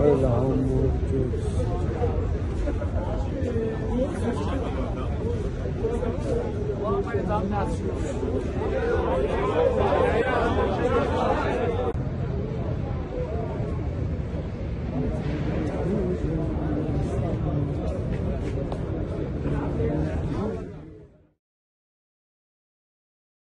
Öyle hamburgers.